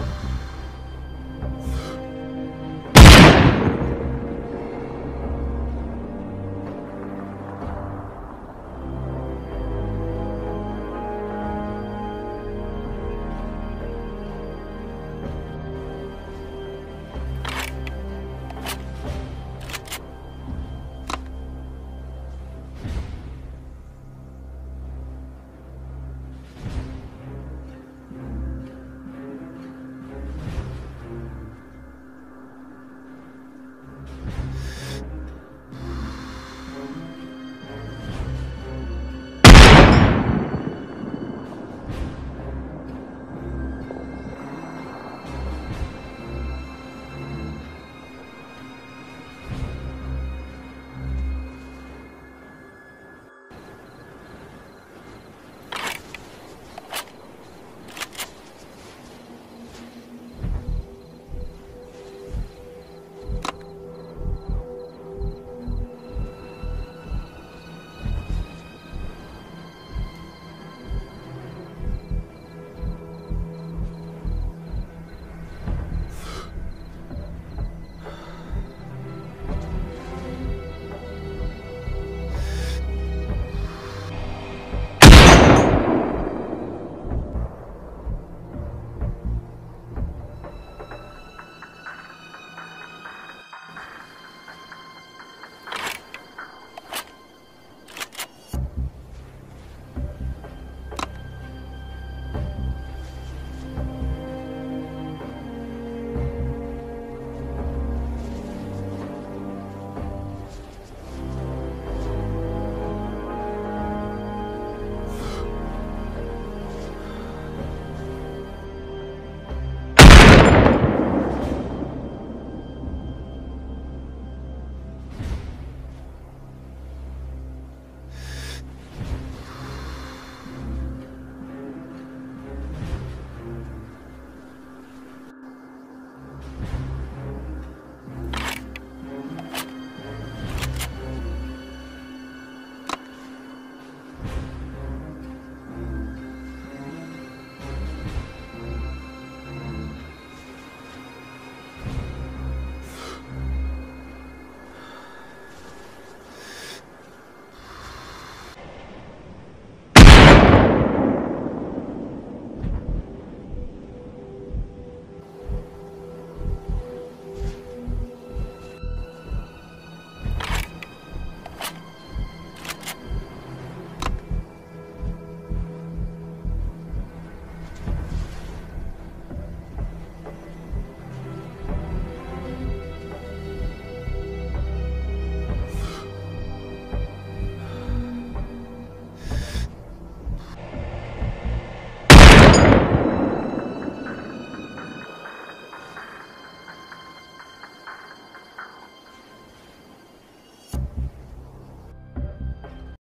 you